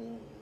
Mm-hmm.